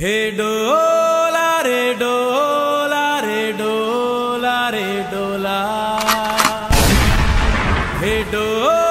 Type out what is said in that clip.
हे डोला रे डोला रे डोला रे डोला। हे डोला